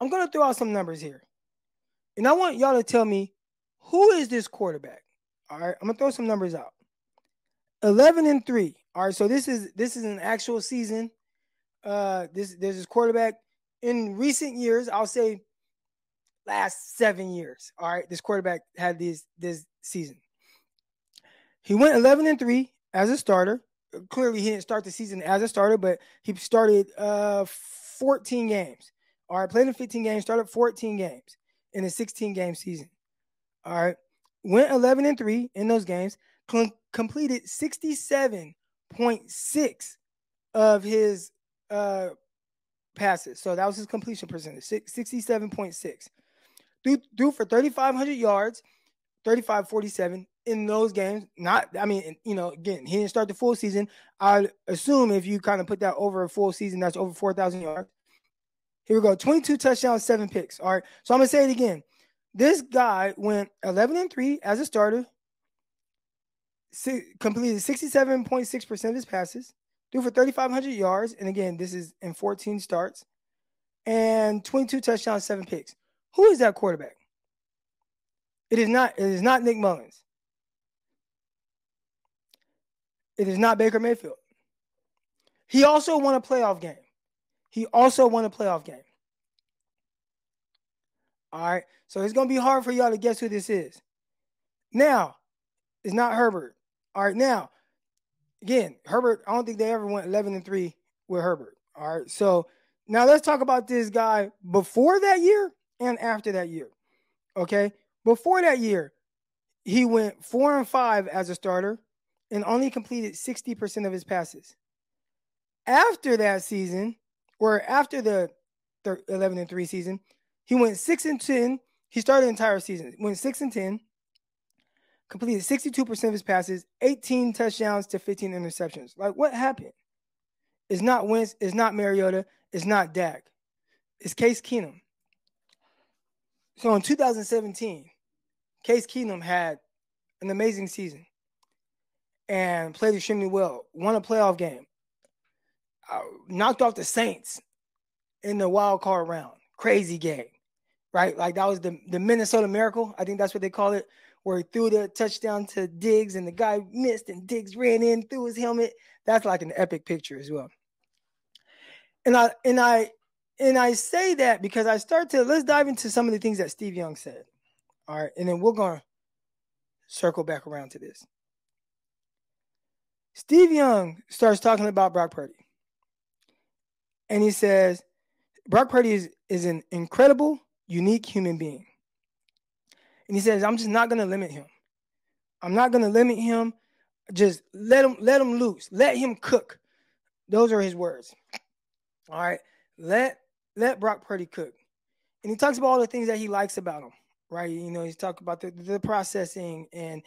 I'm gonna throw out some numbers here, and I want y'all to tell me who is this quarterback. All right, I'm gonna throw some numbers out. 11 and three. All right, so this is this is an actual season. Uh, this there's this quarterback in recent years. I'll say last seven years. All right, this quarterback had this this season. He went 11 and three as a starter. Clearly, he didn't start the season as a starter, but he started uh 14 games. All right, played in 15 games, started 14 games in a 16 game season. All right, went 11 and three in those games. Com- completed 67.6 of his uh passes. So that was his completion percentage, 67.6. Threw, threw for 3,500 yards, 35 47 in those games. Not, I mean, you know, again, he didn't start the full season. I assume if you kind of put that over a full season, that's over 4,000 yards. Here we go 22 touchdowns, seven picks. All right. So I'm to say it again. This guy went 11 and 3 as a starter, completed 67.6% of his passes, threw for 3,500 yards. And again, this is in 14 starts, and 22 touchdowns, seven picks. Who is that quarterback? It is not. It is not Nick Mullens. It is not Baker Mayfield. He also won a playoff game. He also won a playoff game. All right. So it's going to be hard for y'all to guess who this is. Now, it's not Herbert. All right. Now, again, Herbert, I don't think they ever went 11 and 3 with Herbert. All right. So now let's talk about this guy before that year and after that year. Okay. Before that year, he went four and five as a starter and only completed 60% of his passes. After that season, or after the 11 and 3 season, he went 6 and 10. He started the entire season, went 6 and 10, completed 62% of his passes, 18 touchdowns to 15 interceptions. Like, what happened? It's not Wentz, it's not Mariota, it's not Dak. It's Case Keenum. So in 2017, Case Keenum had an amazing season and played extremely well. Won a playoff game. Knocked off the Saints in the wild card round. Crazy game, right? Like that was the the Minnesota Miracle. I think that's what they call it, where he threw the touchdown to Diggs and the guy missed and Diggs ran in through his helmet. That's like an epic picture as well. And I and I and I say that because I start to let's dive into some of the things that Steve Young said. All right, and then we're gonna circle back around to this. Steve Young starts talking about Brock Purdy. And he says, Brock Purdy is, is an incredible, unique human being. And he says, I'm just not gonna limit him. I'm not gonna limit him. Just let him let him loose. Let him cook. Those are his words. All right. Let let Brock Purdy cook. And he talks about all the things that he likes about him, right? You know, he's talking about the, the processing and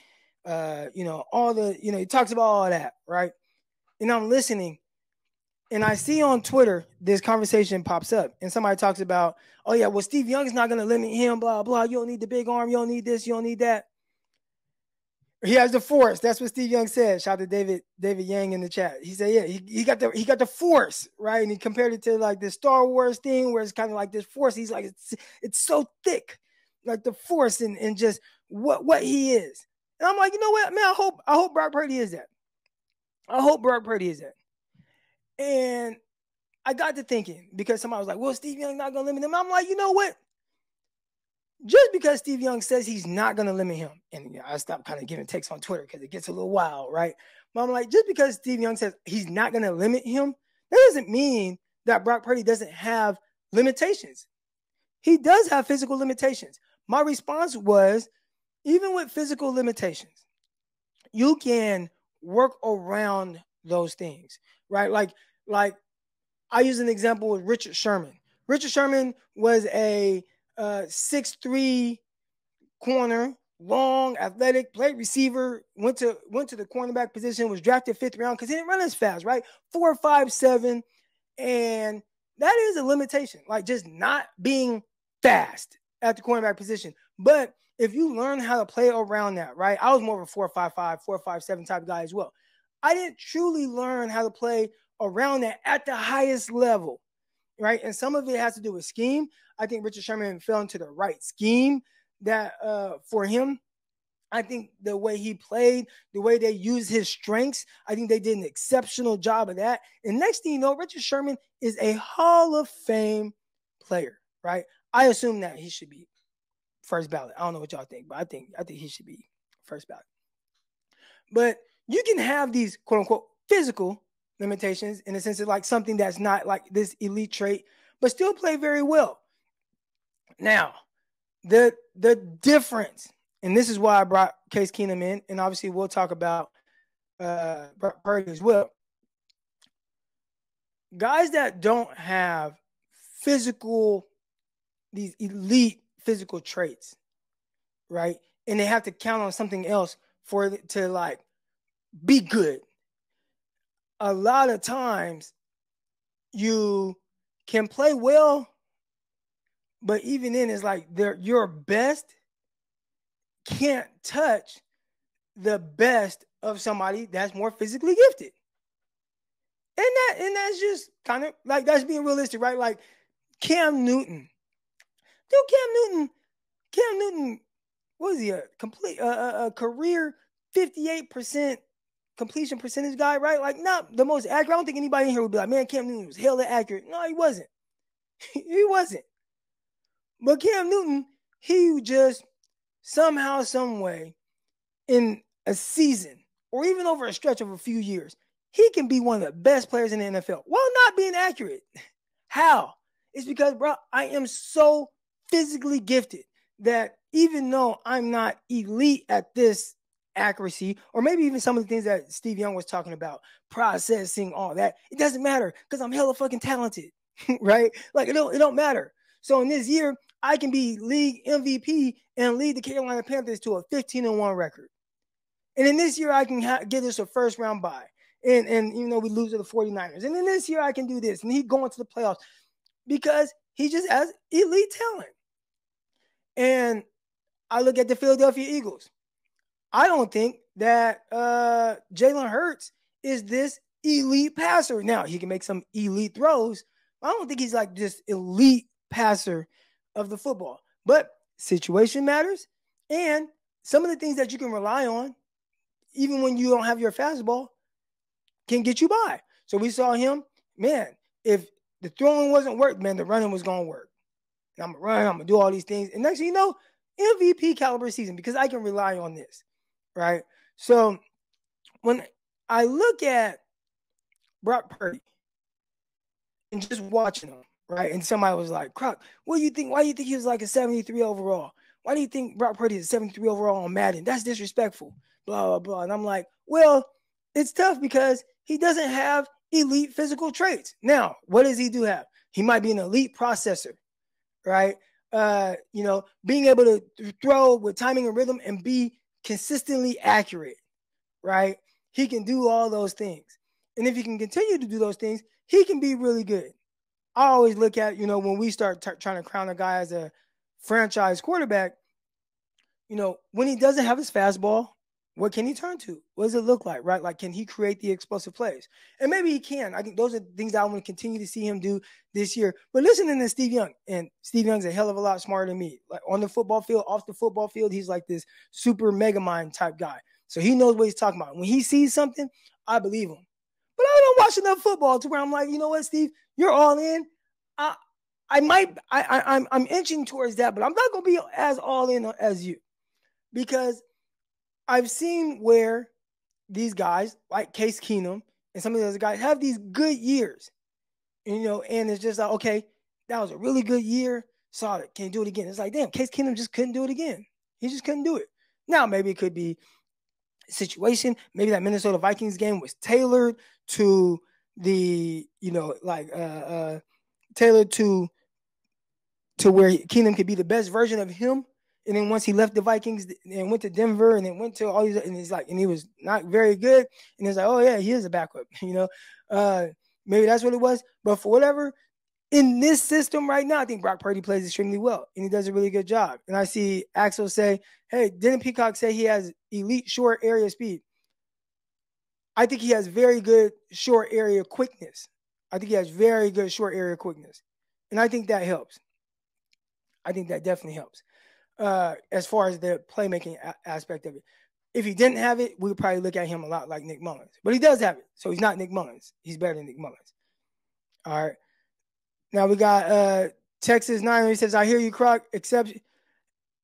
uh, you know, all the, you know, he talks about all that, right? And I'm listening and I see on Twitter this conversation pops up, and somebody talks about, oh yeah, well Steve Young is not going to limit him, blah blah. You don't need the big arm, you don't need this, you don't need that. He has the force. That's what Steve Young said. Shout out to David David Yang in the chat. He said, yeah, he, he got the he got the force, right? And he compared it to like the Star Wars thing, where it's kind of like this force. He's like, it's it's so thick, like the force, and and just what what he is. And I'm like, you know what, man? I hope I hope Brock Purdy is that. I hope Brock Purdy is that. And I got to thinking because somebody was like, well, Steve Young not gonna limit him. I'm like, you know what? Just because Steve Young says he's not gonna limit him, and you know, I stopped kind of giving takes on Twitter because it gets a little wild, right? But I'm like, just because Steve Young says he's not gonna limit him, that doesn't mean that Brock Purdy doesn't have limitations. He does have physical limitations. My response was even with physical limitations, you can work around those things, right? Like, like I use an example with Richard Sherman. Richard Sherman was a uh, six three corner, long, athletic, played receiver, went to went to the cornerback position, was drafted fifth round because he didn't run as fast, right? Four, five, seven, and that is a limitation, like just not being fast at the cornerback position. But if you learn how to play around that, right? I was more of a four, five, five, four, five, seven type guy as well. I didn't truly learn how to play around that at the highest level right? And some of it has to do with scheme. I think Richard Sherman fell into the right scheme that uh, for him. I think the way he played, the way they used his strengths, I think they did an exceptional job of that. And next thing you know, Richard Sherman is a Hall of Fame player, right? I assume that he should be first ballot. I don't know what y'all think, but I think I think he should be first ballot. But you can have these quote unquote physical limitations in the sense of like something that's not like this elite trait, but still play very well. Now, the the difference, and this is why I brought Case Keenum in, and obviously we'll talk about uh Purdy as well. Guys that don't have physical, these elite physical traits, right? And they have to count on something else for to like be good. A lot of times you can play well but even then, it's like your best can't touch the best of somebody that's more physically gifted. And that and that's just kind of like that's being realistic, right? Like Cam Newton. Dude, Cam Newton, Cam Newton, was he a complete a career 58% completion percentage guy, right? Like not the most accurate. I don't think anybody in here would be like, man, Cam Newton was hella accurate. No, he wasn't. he wasn't. But Cam Newton, he just somehow, some way, in a season or even over a stretch of a few years, he can be one of the best players in the NFL while not being accurate. How? It's because, bro, I am so physically gifted that even though I'm not elite at this accuracy, or maybe even some of the things that Steve Young was talking about, processing, all that, it doesn't matter because I'm hella fucking talented, right? Like it don't, it don't matter. So in this year, I can be league MVP and lead the Carolina Panthers to a 15 and 1 record. And in this year, I can ha- get us a first round bye. And, and even though we lose to the 49ers. And then this year, I can do this. And he going to the playoffs because he just has elite talent. And I look at the Philadelphia Eagles. I don't think that uh, Jalen Hurts is this elite passer. Now, he can make some elite throws. I don't think he's like this elite passer of the football. But situation matters. And some of the things that you can rely on, even when you don't have your fastball, can get you by. So we saw him, man, if the throwing wasn't work, man, the running was going to work. And I'm to run, I'm to do all these things. And next thing you know, MVP caliber season because I can rely on this, right? So when I look at Brock Purdy and just watching him, right? And somebody was like, Crock, what do you think? Why do you think he was like a 73 overall? Why do you think Brock Purdy is a 73 overall on Madden? That's disrespectful. Blah, blah, blah. And I'm like, well, it's tough because he doesn't have elite physical traits. Now, what does he do have? He might be an elite processor, right? Uh, you know, being able to throw with timing and rhythm and be consistently accurate, right? He can do all those things. And if he can continue to do those things, he can be really good. I always look at, you know, when we start t- trying to crown a guy as a franchise quarterback, you know, when he doesn't have his fastball, what can he turn to? What does it look like, right? Like, can he create the explosive plays? And maybe he can. I think those are things I want to continue to see him do this year. But listening to Steve Young, and Steve Young's a hell of a lot smarter than me. Like on the football field, off the football field, he's like this super mega mind type guy. So he knows what he's talking about. When he sees something, I believe him. But I don't watch enough football to where I'm like, you know what, Steve, you're all in. I I might I, I I'm I'm inching towards that, but I'm not gonna be as all in as you because I've seen where these guys like Case Keenum and some of the other guys have these good years. You know, and it's just like, okay, that was a really good year. Saw it. can't do it again? It's like, damn, Case Keenum just couldn't do it again. He just couldn't do it. Now, maybe it could be situation. Maybe that Minnesota Vikings game was tailored to the, you know, like uh uh tailored to to where Keenum could be the best version of him. And then once he left the Vikings and went to Denver and then went to all these, and he's like, and he was not very good. And he's like, oh yeah, he is a backup, you know. Uh, maybe that's what it was. But for whatever, in this system right now, I think Brock Purdy plays extremely well and he does a really good job. And I see Axel say, hey, didn't Peacock say he has elite short area speed? I think he has very good short area quickness. I think he has very good short area quickness. And I think that helps. I think that definitely helps uh, as far as the playmaking a- aspect of it. If he didn't have it, we would probably look at him a lot like Nick Mullens. But he does have it. So he's not Nick Mullens. He's better than Nick Mullens. All right. Now we got uh, Texas Niner. He says, I hear you, Crock. Except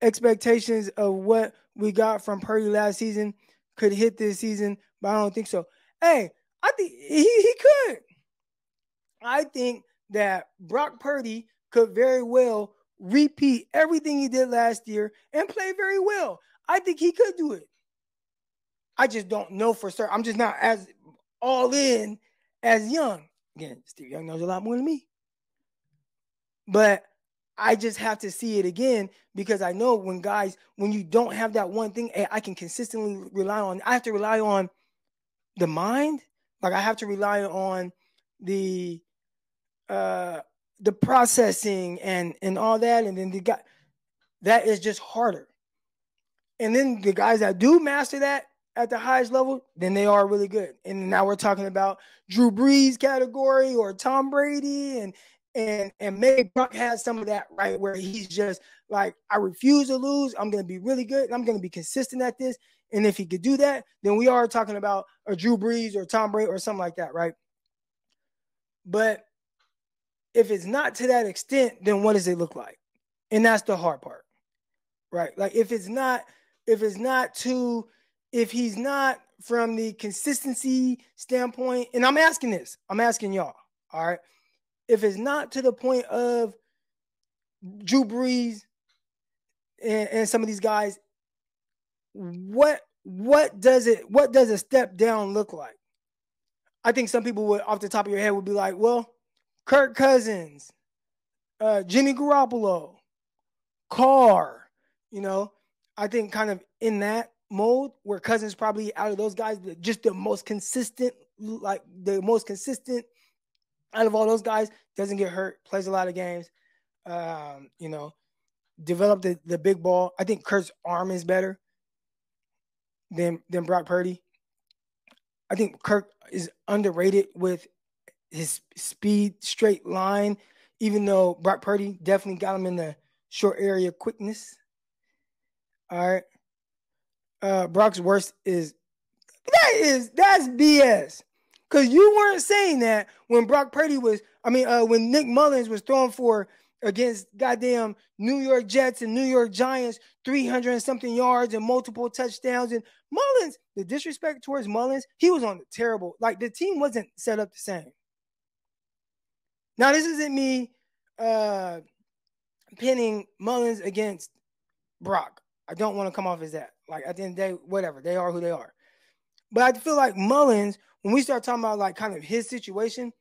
expectations of what we got from Purdy last season could hit this season, but I don't think so. Hey, I think he, he could. I think that Brock Purdy could very well repeat everything he did last year and play very well. I think he could do it. I just don't know for certain. I'm just not as all in as Young. Again, Steve Young knows a lot more than me. But I just have to see it again because I know when guys, when you don't have that one thing, I can consistently rely on. I have to rely on the mind. Like I have to rely on the uh the processing and and all that, and then the guy that is just harder. And then the guys that do master that at the highest level, then they are really good. And now we're talking about Drew Brees category or Tom Brady and and and maybe Brock has some of that right where he's just like, I refuse to lose. I'm gonna be really good. I'm gonna be consistent at this. And if he could do that, then we are talking about a Drew Brees or Tom Brady or something like that, right? But if it's not to that extent, then what does it look like? And that's the hard part, right? Like if it's not, if it's not to, if he's not from the consistency standpoint, and I'm asking this, I'm asking y'all, all right. If it's not to the point of Drew Brees and, and some of these guys, what what does it what does a step down look like? I think some people would off the top of your head would be like, well, Kirk Cousins, uh, Jimmy Garoppolo, Carr, you know, I think kind of in that mode where Cousins probably out of those guys, just the most consistent, like the most consistent out of all those guys, doesn't get hurt, plays a lot of games, um, you know, develop the, the big ball. I think Kurt's arm is better than than Brock Purdy. I think Kirk is underrated with his speed, straight line, even though Brock Purdy definitely got him in the short area quickness. All right. Uh, Brock's worst is that is that's BS. Cause you weren't saying that when Brock Purdy was, I mean, uh, when Nick Mullens was throwing for against goddamn New York Jets and New York Giants, 300 and something yards and multiple touchdowns. And Mullens, the disrespect towards Mullens, he was on the terrible, like the team wasn't set up the same. Now, this isn't me uh, pinning Mullens against Brock. I don't want to come off as that. Like at the end of the day, whatever. They are who they are. But I feel like Mullens, when we start talking about like kind of his situation,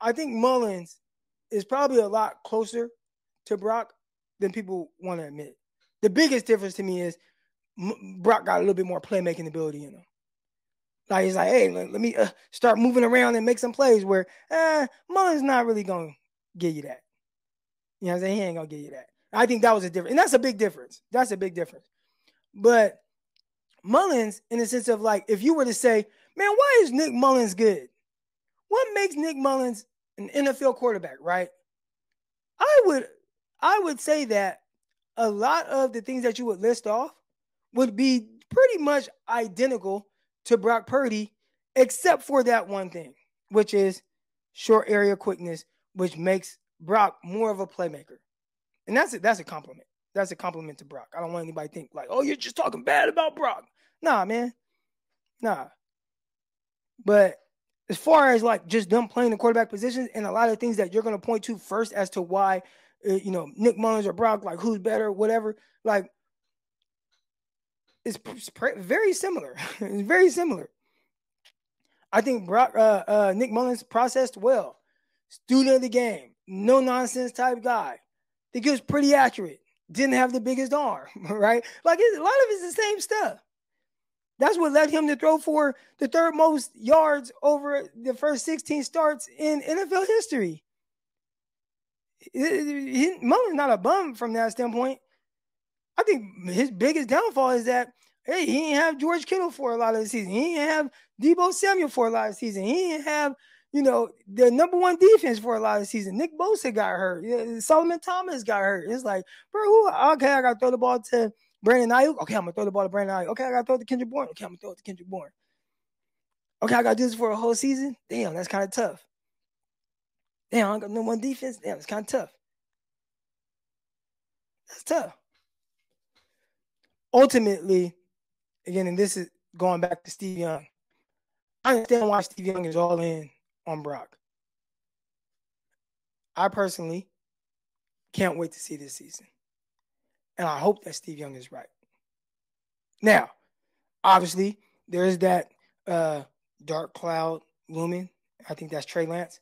I think Mullens is probably a lot closer to Brock than people want to admit. The biggest difference to me is Brock got a little bit more playmaking ability in him. Like he's like, hey, let, let me uh, start moving around and make some plays. Where eh, Mullens not really gonna give you that. You know what I'm saying? He ain't gonna give you that. I think that was a difference, and that's a big difference. That's a big difference. But Mullens, in the sense of like, if you were to say, man, why is Nick Mullens good? What makes Nick Mullens an NFL quarterback, right? I would I would say that a lot of the things that you would list off would be pretty much identical to Brock Purdy, except for that one thing, which is short area quickness, which makes Brock more of a playmaker. And that's a, that's a compliment. That's a compliment to Brock. I don't want anybody to think like, oh, you're just talking bad about Brock. Nah, man. Nah. But as far as like just them playing the quarterback positions and a lot of things that you're going to point to first as to why, uh, you know, Nick Mullens or Brock, like who's better, whatever, like it's very similar. it's very similar. I think Brock, uh, uh, Nick Mullens processed well. Student of the game, no nonsense type guy. Think he was pretty accurate. Didn't have the biggest arm, right? Like a lot of it's the same stuff. That's what led him to throw for the third most yards over the first 16 starts in NFL history. Mullen's not a bum from that standpoint. I think his biggest downfall is that hey, he didn't have George Kittle for a lot of the season. He didn't have Deebo Samuel for a lot of the season. He didn't have you know, the number one defense for a lot of the season. Nick Bosa got hurt. Solomon Thomas got hurt. It's like, bro, who, okay, I gotta throw the ball to Brandon Aiyuk. Okay, I'm gonna throw the ball to Brandon Aiyuk. Okay, I gotta throw it to Kendrick Bourne. Okay, I'm gonna throw it to Kendrick Bourne. Okay, I gotta do this for a whole season. Damn, that's kind of tough. Damn, I got no one defense. Damn, it's kind of tough. That's tough. Ultimately, again, and this is going back to Steve Young. I understand why Steve Young is all in on Brock. I personally can't wait to see this season. And I hope that Steve Young is right. Now, obviously, there is that uh, dark cloud looming. I think that's Trey Lance.